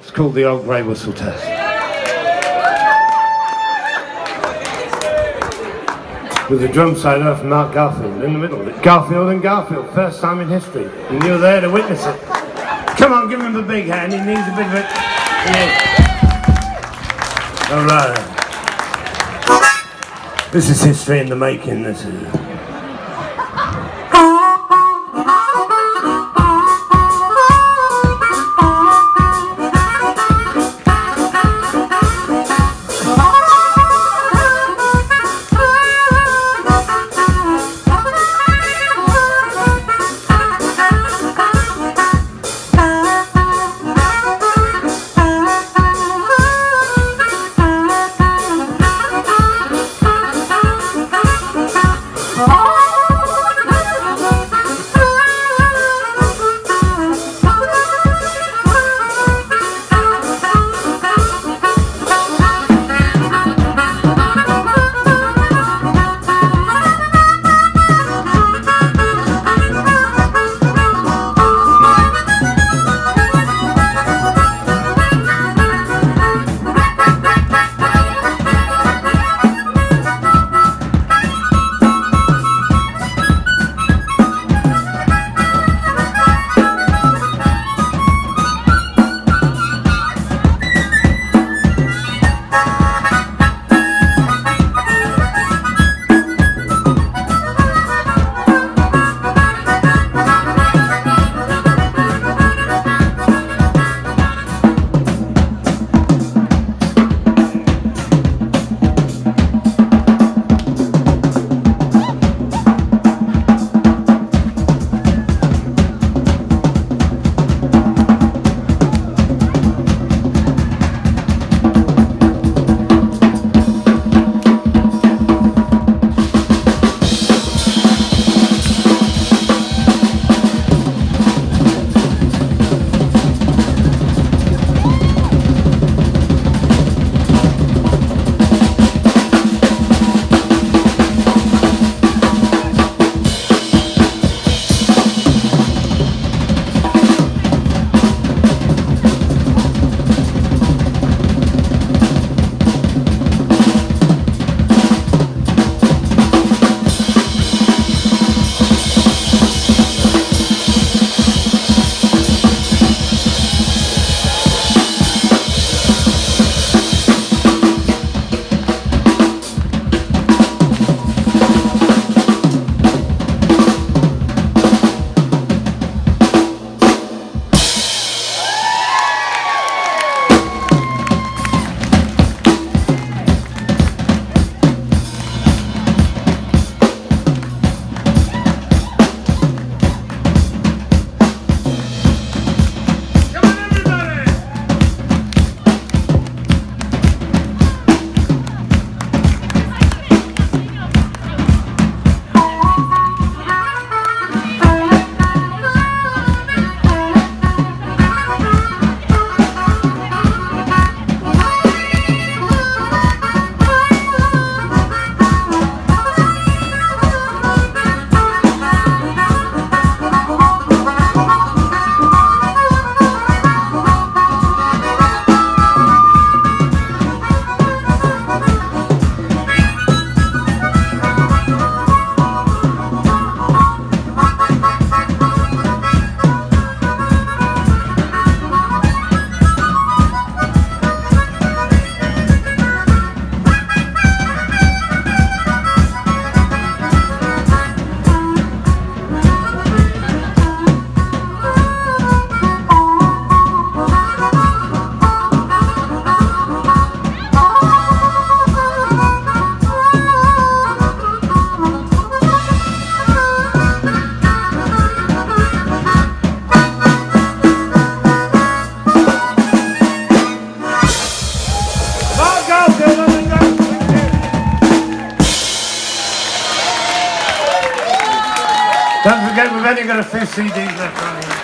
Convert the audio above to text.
It's called the old grey whistle test. With the drum solo from Mark Garfield in the middle. Garfield and Garfield, first time in history. And you're there to witness it. Come on, give him a big hand. He needs a bit of it. Yeah. All right. This is history in the making. This is. Don't forget, we've only got a few CDs left on here.